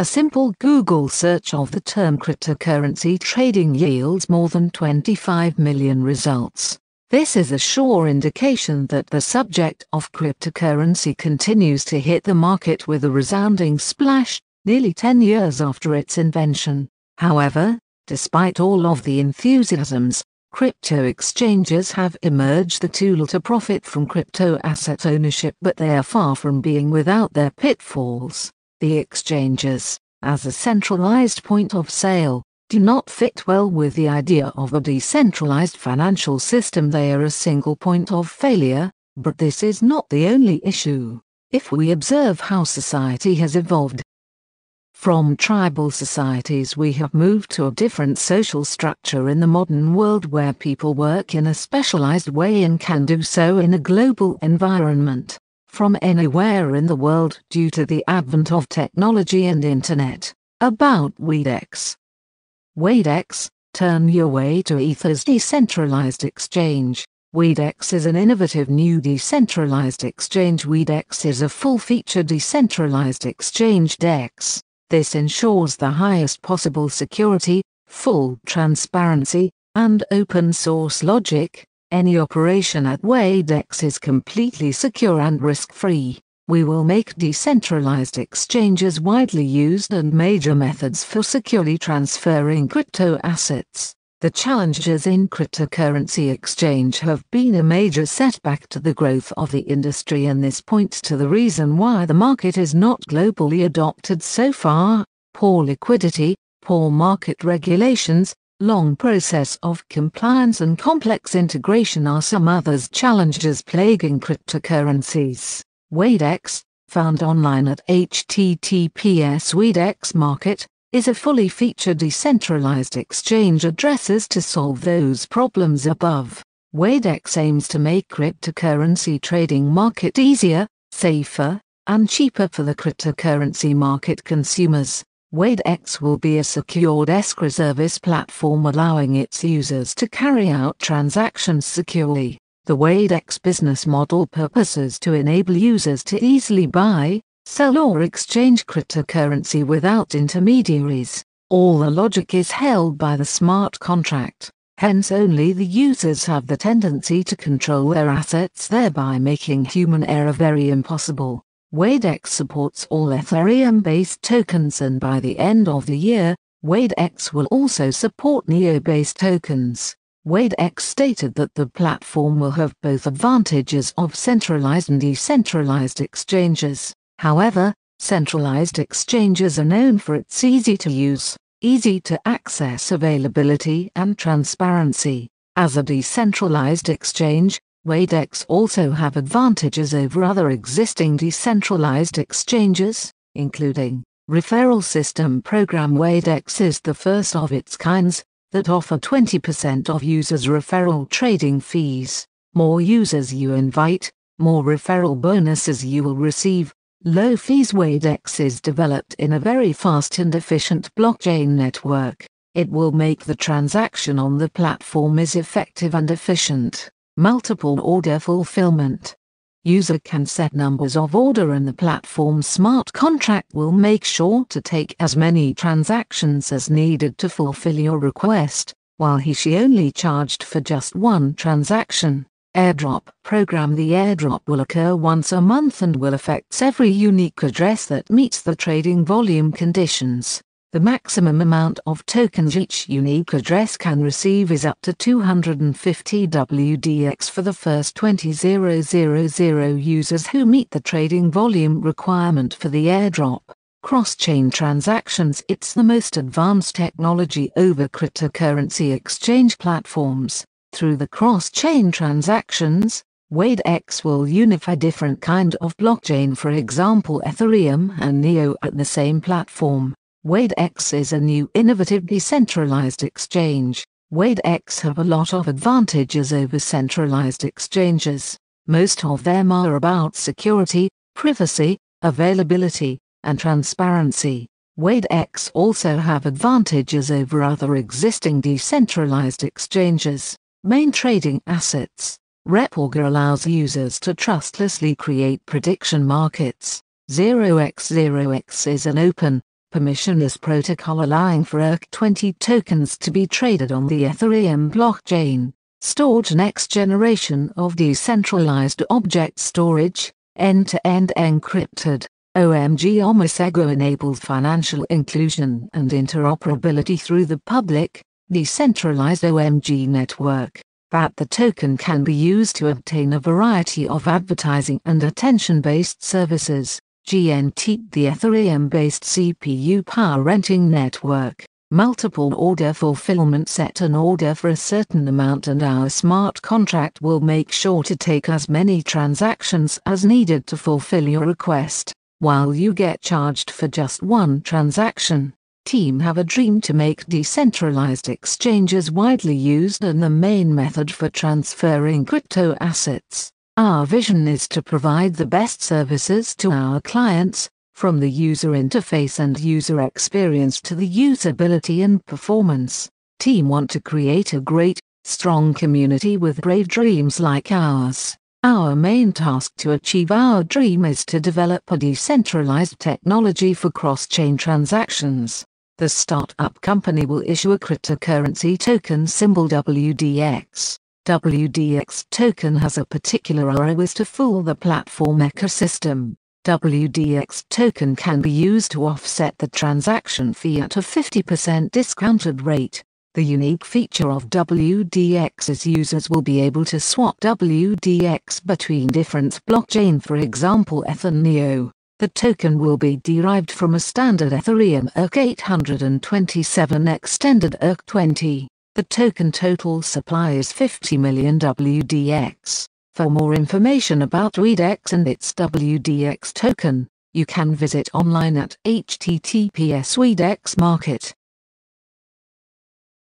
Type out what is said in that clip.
A simple Google search of the term cryptocurrency trading yields more than 25 million results. This is a sure indication that the subject of cryptocurrency continues to hit the market with a resounding splash, nearly 10 years after its invention. However, despite all of the enthusiasms, crypto exchanges have emerged the tool to profit from crypto asset ownership, but they are far from being without their pitfalls. The exchanges, as a centralized point of sale, do not fit well with the idea of a decentralized financial system. They are a single point of failure, but this is not the only issue. If we observe how society has evolved, from tribal societies, we have moved to a different social structure in the modern world where people work in a specialized way and can do so in a global environment, from anywhere in the world due to the advent of technology and internet. About WeiDex WeiDex, turn your Wei to Ether's decentralized exchange. WeiDex is an innovative new decentralized exchange. WeiDex is a full-featured decentralized exchange DEX. This ensures the highest possible security, full transparency, and open source logic. Any operation at WeiDex is completely secure and risk-free. We will make decentralized exchanges widely used and major methods for securely transferring crypto assets. The challenges in cryptocurrency exchange have been a major setback to the growth of the industry and this points to the reason why the market is not globally adopted so far. Poor liquidity, poor market regulations, long process of compliance and complex integration are some others challenges plaguing cryptocurrencies. WeiDex, found online at https WeiDex Market, is a fully featured decentralized exchange addresses to solve those problems above. WeiDex aims to make cryptocurrency trading market easier, safer, and cheaper for the cryptocurrency market consumers. WeiDex will be a secured escrow service platform allowing its users to carry out transactions securely. The WeiDex business model purposes to enable users to easily buy, sell or exchange cryptocurrency without intermediaries. All the logic is held by the smart contract, hence only the users have the tendency to control their assets thereby making human error very impossible. WeiDex supports all Ethereum-based tokens and by the end of the year, WeiDex will also support NEO-based tokens. WeiDex stated that the platform will have both advantages of centralized and decentralized exchanges. However, centralized exchanges are known for its easy to use, easy to access availability and transparency. As a decentralized exchange, WeiDex also have advantages over other existing decentralized exchanges, including referral system program WeiDex is the first of its kinds, that offer 20% of users' referral trading fees. More users you invite, more referral bonuses you will receive. Low fees WeiDex is developed in a very fast and efficient blockchain network. It will make the transaction on the platform as effective and efficient. Multiple order fulfillment. User can set numbers of order and the platform smart contract will make sure to take as many transactions as needed to fulfill your request, while he she only charged for just one transaction. Airdrop program The airdrop will occur once a month and will affect every unique address that meets the trading volume conditions. The maximum amount of tokens each unique address can receive is up to 250 WDX for the first 20,000 users who meet the trading volume requirement for the airdrop. Cross-chain transactions It's the most advanced technology over cryptocurrency exchange platforms. Through the cross-chain transactions, WeiDex will unify different kind of blockchain for example Ethereum and Neo at the same platform. WeiDex is a new innovative decentralized exchange. WeiDex have a lot of advantages over centralized exchanges. Most of them are about security, privacy, availability, and transparency. WeiDex also have advantages over other existing decentralized exchanges. Main trading assets. REP Augur allows users to trustlessly create prediction markets. 0x0x is an open, permissionless protocol allowing for ERC20 tokens to be traded on the Ethereum blockchain. Storj next generation of decentralized object storage, end-to-end encrypted. OMG Omisego enables financial inclusion and interoperability through the public, decentralized OMG network. BAT the token can be used to obtain a variety of advertising and attention-based services. GNT the Ethereum-based CPU power renting network. Multiple order fulfillment set an order for a certain amount and our smart contract will make sure to take as many transactions as needed to fulfill your request, while you get charged for just one transaction. Team have a dream to make decentralized exchanges widely used and the main method for transferring crypto assets. Our vision is to provide the best services to our clients, from the user interface and user experience to the usability and performance. Team want to create a great, strong community with brave dreams like ours. Our main task to achieve our dream is to develop a decentralized technology for cross-chain transactions. The startup company will issue a cryptocurrency token symbol WDX. WDX token has a particular ROAS to fool the platform ecosystem. WDX token can be used to offset the transaction fee at a 50% discounted rate. The unique feature of WDX is users will be able to swap WDX between different blockchain for example Neo. The token will be derived from a standard Ethereum ERC827 extended ERC20. The token total supply is 50 million WDX. For more information about WeiDex and its WDX token, you can visit online at https Market.